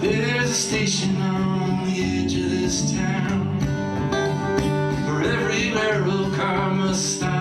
There's a station on the edge of this town Where every railroad car must stop.